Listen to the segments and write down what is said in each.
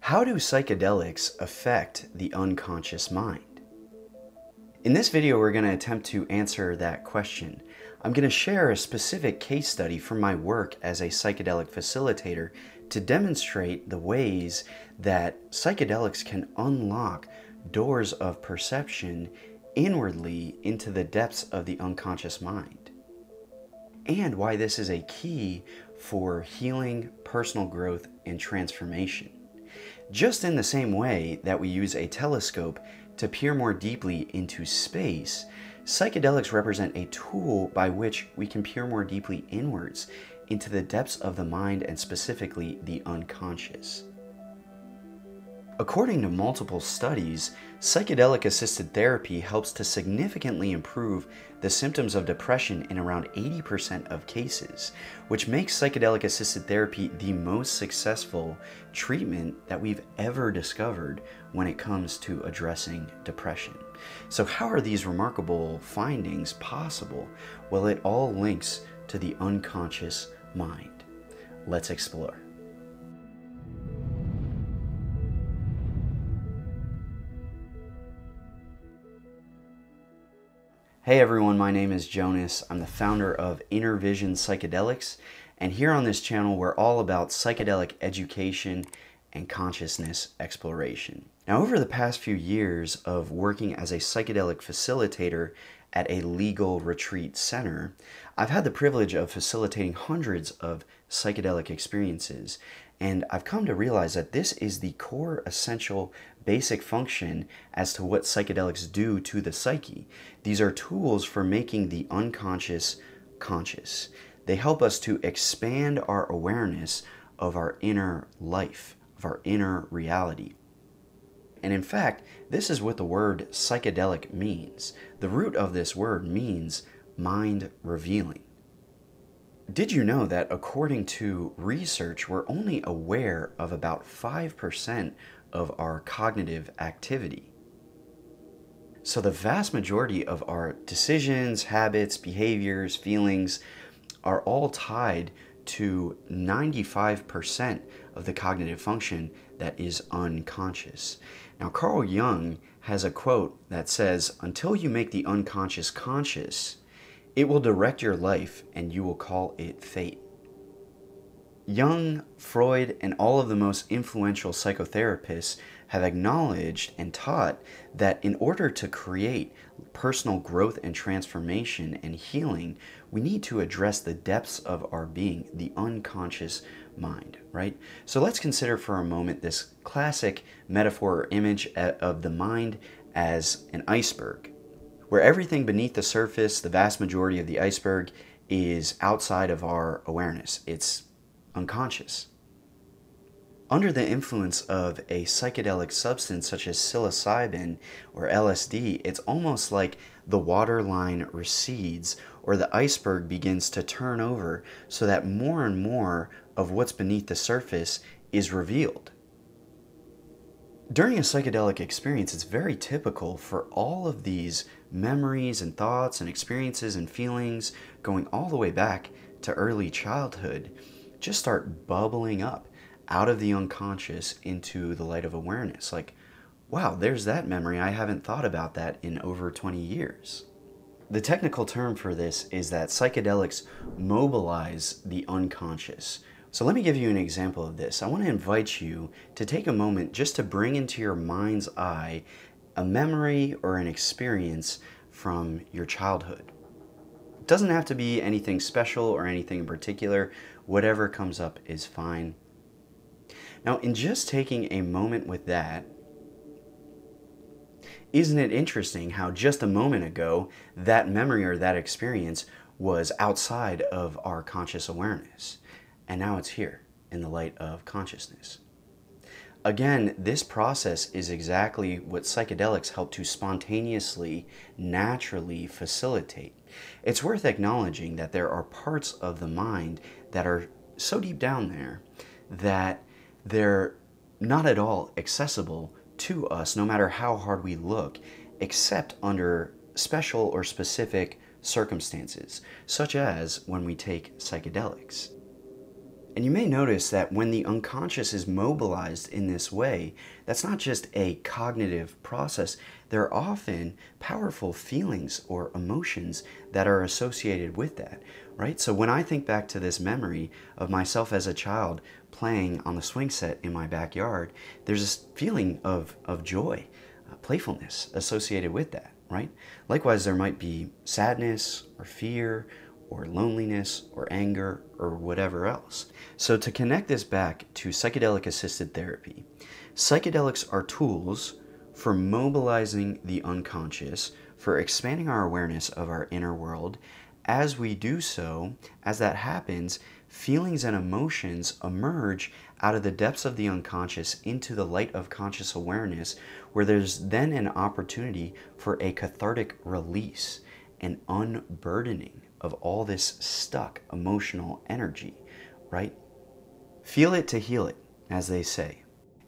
How do psychedelics affect the unconscious mind? In this video, we're going to attempt to answer that question. I'm going to share a specific case study from my work as a psychedelic facilitator to demonstrate the ways that psychedelics can unlock doors of perception inwardly into the depths of the unconscious mind, and why this is a key for healing, personal growth, and transformation. Just in the same way that we use a telescope to peer more deeply into space, psychedelics represent a tool by which we can peer more deeply inwards into the depths of the mind and specifically the unconscious. According to multiple studies, psychedelic assisted therapy helps to significantly improve the symptoms of depression in around 80% of cases, which makes psychedelic assisted therapy the most successful treatment that we've ever discovered when it comes to addressing depression. So, how are these remarkable findings possible? Well, it all links to the unconscious mind. Let's explore. Hey everyone, my name is Jonas. I'm the founder of Inner Vision Psychedelics, and here on this channel, we're all about psychedelic education and consciousness exploration. Now, over the past few years of working as a psychedelic facilitator at a legal retreat center, I've had the privilege of facilitating hundreds of psychedelic experiences, and I've come to realize that this is the core essential basic function as to what psychedelics do to the psyche. These are tools for making the unconscious conscious. They help us to expand our awareness of our inner life, of our inner reality. And in fact, this is what the word psychedelic means. The root of this word means mind revealing. Did you know that according to research, we're only aware of about 5% of our cognitive activity. So, the vast majority of our decisions, habits, behaviors, feelings are all tied to 95% of the cognitive function that is unconscious. Now, Carl Jung has a quote that says, Until you make the unconscious conscious, it will direct your life and you will call it fate. Jung, Freud, and all of the most influential psychotherapists have acknowledged and taught that in order to create personal growth and transformation and healing, we need to address the depths of our being, the unconscious mind, right? So let's consider for a moment this classic metaphor or image of the mind as an iceberg, where everything beneath the surface, the vast majority of the iceberg, is outside of our awareness. It's unconscious. Under the influence of a psychedelic substance such as psilocybin or LSD, it's almost like the waterline recedes or the iceberg begins to turn over so that more and more of what's beneath the surface is revealed. During a psychedelic experience, it's very typical for all of these memories and thoughts and experiences and feelings going all the way back to early childhood just start bubbling up out of the unconscious into the light of awareness. Like, wow, there's that memory. I haven't thought about that in over 20 years. The technical term for this is that psychedelics mobilize the unconscious. So let me give you an example of this. I want to invite you to take a moment just to bring into your mind's eye a memory or an experience from your childhood. It doesn't have to be anything special or anything in particular. Whatever comes up is fine. Now, in just taking a moment with that, isn't it interesting how just a moment ago that memory or that experience was outside of our conscious awareness? And now it's here in the light of consciousness. Again, this process is exactly what psychedelics help to spontaneously, naturally facilitate. It's worth acknowledging that there are parts of the mind that are so deep down there that they're not at all accessible to us, no matter how hard we look, except under special or specific circumstances, such as when we take psychedelics. And you may notice that when the unconscious is mobilized in this way, that's not just a cognitive process. There are often powerful feelings or emotions that are associated with that, right? So when I think back to this memory of myself as a child playing on the swing set in my backyard, there's this feeling of, of joy, uh, playfulness associated with that, right? Likewise, there might be sadness or fear or loneliness or anger or whatever else. So, to connect this back to psychedelic assisted therapy, psychedelics are tools for mobilizing the unconscious, for expanding our awareness of our inner world. As we do so, as that happens, feelings and emotions emerge out of the depths of the unconscious into the light of conscious awareness, where there's then an opportunity for a cathartic release, an unburdening of all this stuck emotional energy, right? Feel it to heal it, as they say.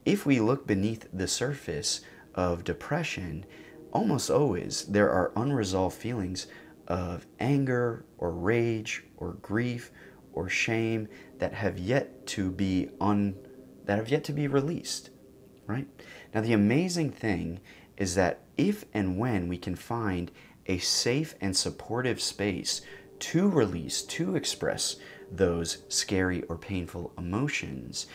If we look beneath the surface of depression, almost always there are unresolved feelings of anger or rage or grief or shame that have yet to be un that have yet to be released right now the amazing thing is that if and when we can find a safe and supportive space to release, to express those scary or painful emotions.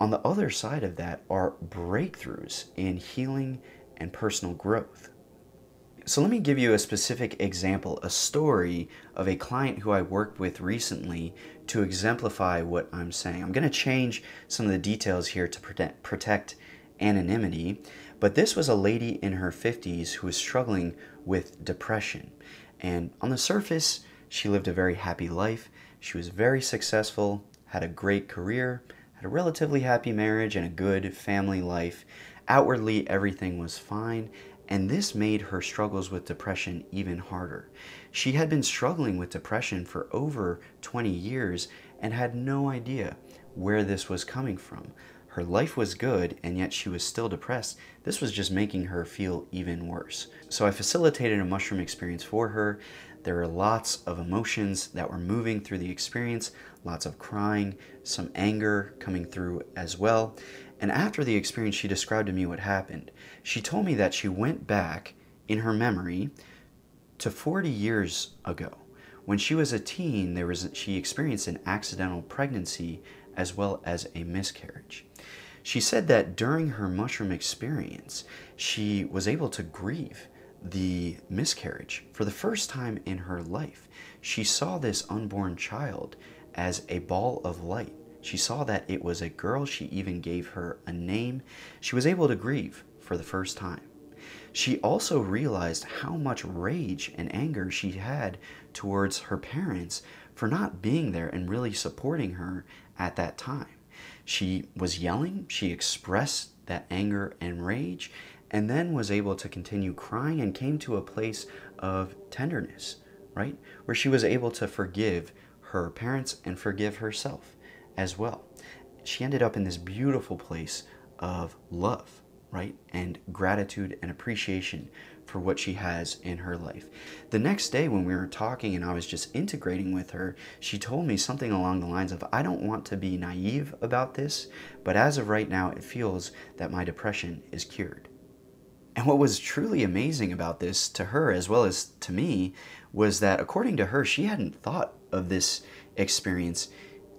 On the other side of that are breakthroughs in healing and personal growth. So, let me give you a specific example, a story of a client who I worked with recently to exemplify what I'm saying. I'm going to change some of the details here to protect, anonymity, but this was a lady in her 50s who was struggling with depression. And on the surface, she lived a very happy life. She was very successful, had a great career, had a relatively happy marriage, and a good family life. Outwardly, everything was fine, and this made her struggles with depression even harder. She had been struggling with depression for over 20 years and had no idea where this was coming from. Her life was good, and yet she was still depressed. This was just making her feel even worse. So I facilitated a mushroom experience for her. There were lots of emotions that were moving through the experience, lots of crying, some anger coming through as well. And after the experience, she described to me what happened. She told me that she went back in her memory to 40 years ago. When she was a teen, there was she experienced an accidental pregnancy as well as a miscarriage. She said that during her mushroom experience, she was able to grieve the miscarriage for the first time in her life. She saw this unborn child as a ball of light. She saw that it was a girl. She even gave her a name. She was able to grieve for the first time. She also realized how much rage and anger she had towards her parents for not being there and really supporting her at that time. She was yelling, she expressed that anger and rage, and then was able to continue crying and came to a place of tenderness, right? Where she was able to forgive her parents and forgive herself as well. She ended up in this beautiful place of love, right? And gratitude and appreciation for what she has in her life. The next day, when we were talking and I was just integrating with her, she told me something along the lines of I don't want to be naive about this, but as of right now, it feels that my depression is cured. And what was truly amazing about this to her, as well as to me, was that according to her, she hadn't thought of this experience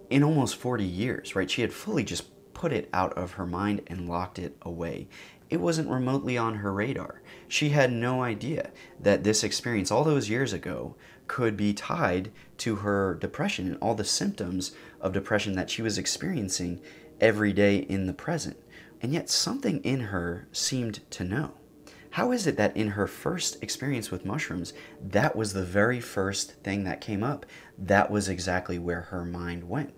in almost 40 years, right? She had fully just put it out of her mind and locked it away it wasn't remotely on her radar. She had no idea that this experience, all those years ago, could be tied to her depression and all the symptoms of depression that she was experiencing every day in the present. And yet, something in her seemed to know. How is it that in her first experience with mushrooms, that was the very first thing that came up? That was exactly where her mind went.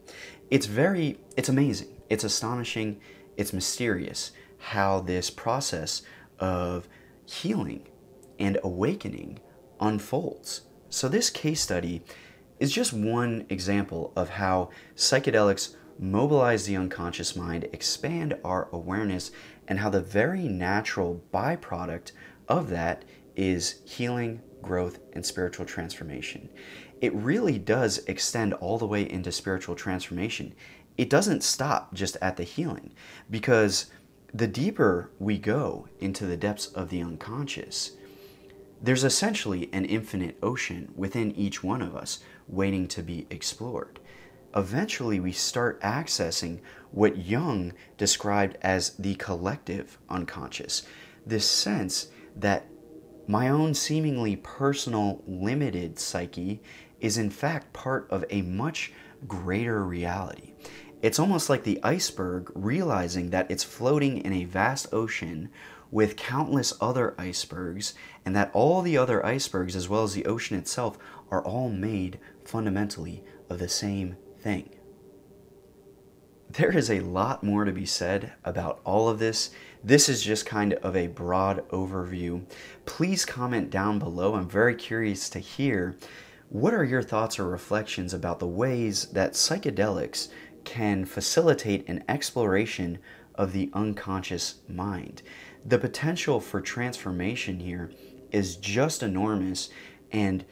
It's very, it's amazing. It's astonishing. It's mysterious how this process of healing and awakening unfolds. So, this case study is just one example of how psychedelics mobilize the unconscious mind, expand our awareness, and how the very natural byproduct of that is healing, growth, and spiritual transformation. it really does extend all the way into spiritual transformation. It doesn't stop just at the healing because the deeper we go into the depths of the unconscious, there's essentially an infinite ocean within each one of us waiting to be explored. Eventually, we start accessing what Jung described as the collective unconscious this sense that my own seemingly personal, limited psyche is in fact part of a much greater reality. It's almost like the iceberg realizing that it's floating in a vast ocean with countless other icebergs, and that all the other icebergs, as well as the ocean itself, are all made fundamentally of the same thing. There is a lot more to be said about all of this. This is just kind of a broad overview. Please comment down below. I'm very curious to hear what are your thoughts or reflections about the ways that psychedelics can facilitate an exploration of the unconscious mind? The potential for transformation here is just enormous. And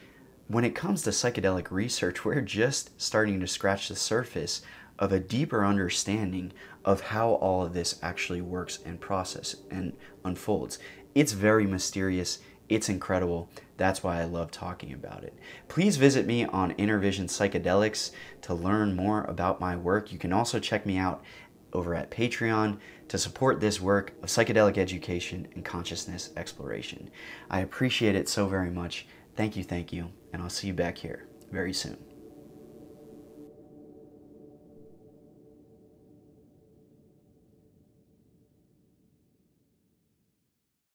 when it comes to psychedelic research, we're just starting to scratch the surface of a deeper understanding of how all of this actually works and process and unfolds. It's very mysterious. It's incredible. That's why I love talking about it. Please visit me on Innervision Psychedelics to learn more about my work. You can also check me out over at Patreon to support this work of psychedelic education and consciousness exploration. I appreciate it so very much. Thank you, thank you, and I'll see you back here very soon.